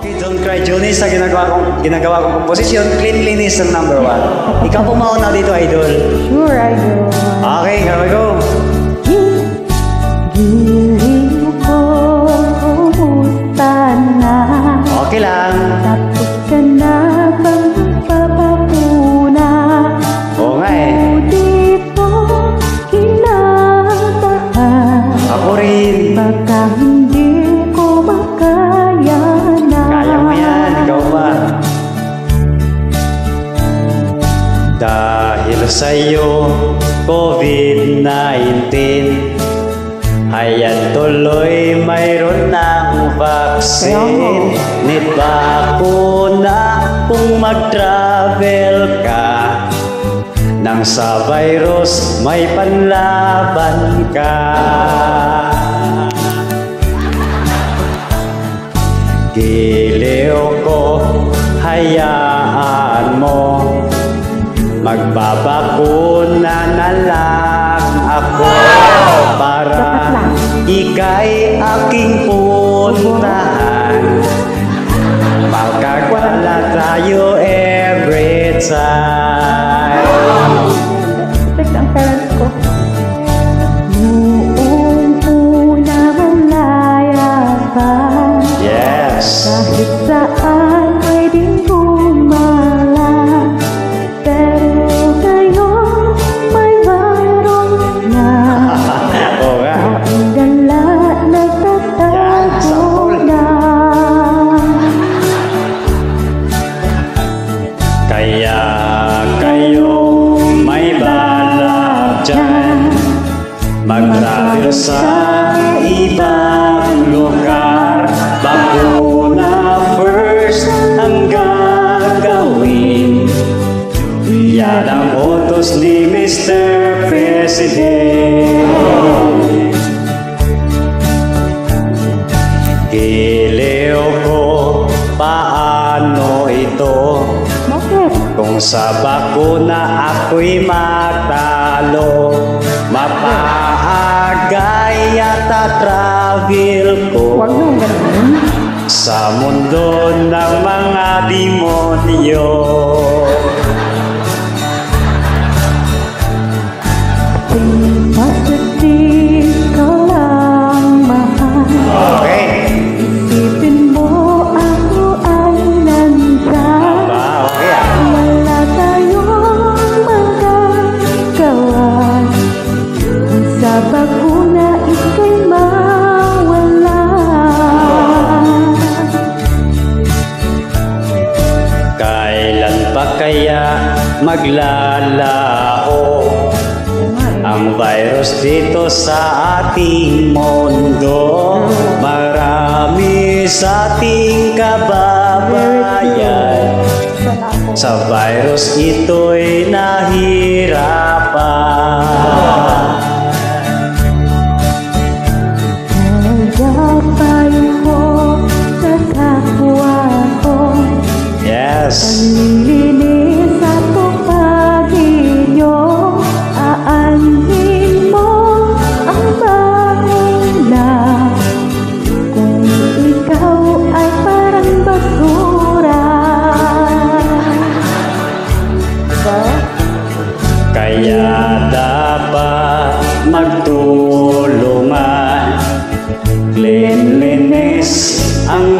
Okay, Don't Cry Juni sa ginagawa kong, ginagawa kong komposisyon, cleanliness ang number one. Ikaw po mauna dito, idol. Sure, I do. Okay, here we go. Okay lang. Tapos ka na bang papapuna? Oo nga eh. Dito, kinakabahan. Ako rin. Baka hindi Dahil sa'yo, COVID-19 Ayan tuloy mayroon ng vaccine. Need bakuna kung mag-travel ka. Nang sa virus may panlaban ka. Giliw ko, hayaan mo Magbabakuna na lang ako Para ika'y aking puntahan Mag-travel sa ibang lugar Bakuna first ang gagawin Yan ang utos ni Mr. President Giliw ko paano ito kung sa bakuna ako'y matalo travel ko Huwag mo ganun. Sa mundo ng mga demonyo maglalao ang virus dito sa ating mundo? Marami sa ating kababayan sa virus ito'y nahirapan. Cleanliness ang